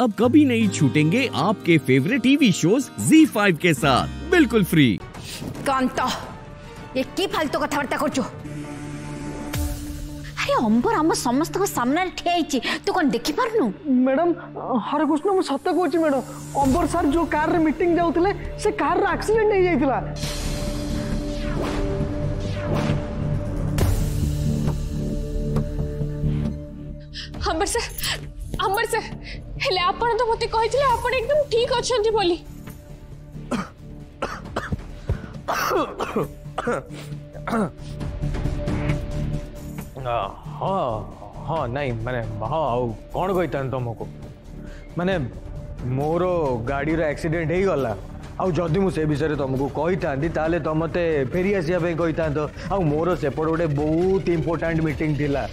अब कभी नहीं छूटेंगे आपके फेवरेट टीवी शोज Z5 के साथ बिल्कुल फ्री कांता ये की फालतू কথাবার্তা করছো আরে অম্বর আমার সমস্ত সামনে ঠিয়া হইছি তুই কোন দেখি পারনু ম্যাডাম হরকৃষ্ণ মু সত্য কইছি ম্যাডাম অম্বর স্যার যে কার রে মিটিং যাউতলে সে কার রে অ্যাক্সিডেন্ট হই যাইতিলা अम्बर सर अमर सर हेले आपण तो मते कहि आपण एकदम ठीक अछंती बोली हाँ हाँ नहीं माने हाँ आउ कौन कही था तुमको माने मोर गाड़ी एक्सीडेंट हो गला आउ जदि मुझे विषय में तुमको कही था तेल तुम मत फेरी आसपाई कही था आउ तो। मोर सेपट गोटे बहुत इम्पोर्टाट मीटिंग थिला।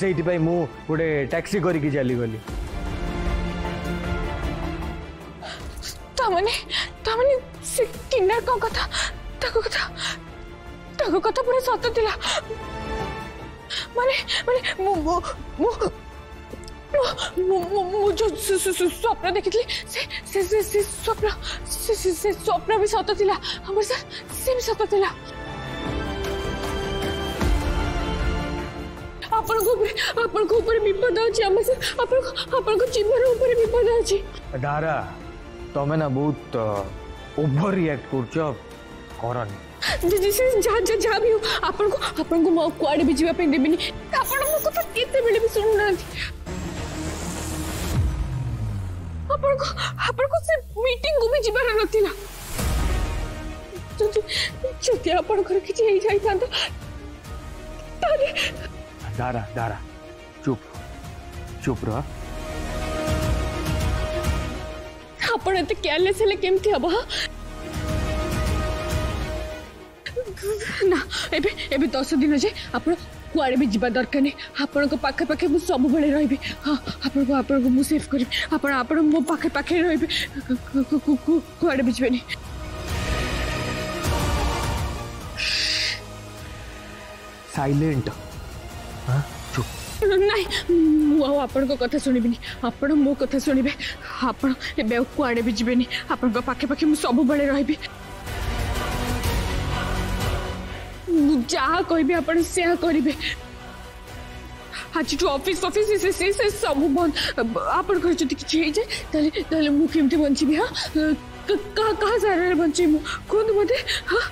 ସେଇଥିପାଇଁ ମୁଁ ଗୋଟେ ଟ୍ୟାକ୍ସି କରିକି ଚାଲିଗଲି ତାମାନେ ତାମାନେ ସେ କିନ୍ନର କ'ଣ କଥା ତାଙ୍କ କଥା ତାଙ୍କ କଥା ପୁରା ସତ ଥିଲା ମାନେ ମାନେ ମୁଁ ମୁଁ ମୁଁ ଯେଉଁ ସ୍ୱପ୍ନ ଦେଖିଥିଲି ସେ ସ୍ୱପ୍ନ ସେ ସ୍ୱପ୍ନ ବି ସତ ଥିଲା ଆମର ସାର୍ ସେ ବି ସତ ଥିଲା ଆପଣଙ୍କ ଉପରେ ଆପଣଙ୍କ ଉପରେ ବିପଦ ଅଛି ଆମ ଆପଣଙ୍କ ଆପଣଙ୍କ ଜୀବନ ଉପରେ ବିପଦ ଅଛି ଡାରା ତମେ ନା ବହୁତ ଓଭର ରିଆକ୍ଟ କରୁଛ କରନି ଯାହା ବି ହଉ ଆପଣଙ୍କୁ ଆପଣଙ୍କୁ ମୁଁ କୁଆଡ଼େ ବି ଯିବା ପାଇଁ ଦେବିନି ଆପଣ ମୋ କଥା କେତେବେଳେ ବି ଶୁଣୁନାହାନ୍ତି ଆପଣଙ୍କୁ ଆପଣଙ୍କୁ ସେ ମିଟିଂକୁ ବି ଯିବାର ନଥିଲା ଯଦି ଯଦି ଆପଣଙ୍କର କିଛି ହେଇଯାଇଥାନ୍ତା ତାହେଲେ दारा दारा चुप चुप रह आपण ते केले सेले केमती अबा ना एबे एबे 10 दिन जे आपण कुआडे भी जीवा दरकार नहीं आपण को पाखे पाखे मु सब बेले रहबे हां आपण को आपण को मु सेफ करि आपण आपण मु पाखे पाखे रहबे कुआडे भी जीवेनी साइलेंट ନାଇଁ ମୁଁ ଆଉ ଆପଣଙ୍କ କଥା ଶୁଣିବିନି ଆପଣ ମୋ କଥା ଶୁଣିବେ ଆପଣ ଏବେ ଆଉ କୁଆଡ଼େ ବି ଯିବେନି ଆପଣଙ୍କ ପାଖେ ପାଖେ ମୁଁ ସବୁବେଳେ ରହିବି ମୁଁ ଯାହା କହିବି ଆପଣ ସେୟା କରିବେ ଆଜିଠୁ ଅଫିସ୍ ଅଫିସ୍ ସେ ସେ ସେ ସବୁ ବନ୍ଦ ଆପଣଙ୍କର ଯଦି କିଛି ହେଇଯାଏ ତାହେଲେ ତାହେଲେ ମୁଁ କେମିତି ବଞ୍ଚିବି ହଁ କାହା କାହା ସାରରେ ବଞ୍ଚିବି ମୁଁ କୁହନ୍ତୁ ମୋତେ ହଁ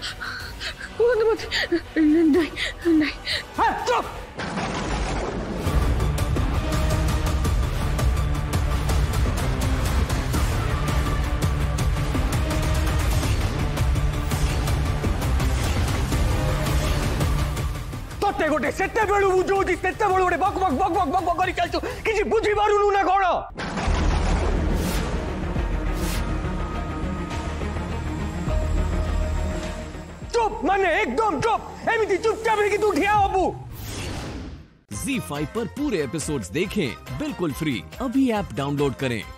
ಮತ್ತೆ ಗೊಟ್ಟೆ ಸೆತ್ತ ಬೆಳುವು ಜೋಜಿ ಸೆತ್ತ ಬೆಳುವಡೆ ಬಕ್ ಬಕ್ ಬಕ್ ಬಕ್ ಬಕ್ ಬಕ್ ಕೆಲಸು ಕಿಸಿ ಬುದ್ಧಿ ಬಾರು ನೂನ ಕೋಣ চুপ মানে একদম চুপ এমনি চুপচাপ রেখে তুই ঠিয়া হবু जी फाइव पर पूरे एपिसोड्स देखें बिल्कुल फ्री अभी ऐप डाउनलोड करें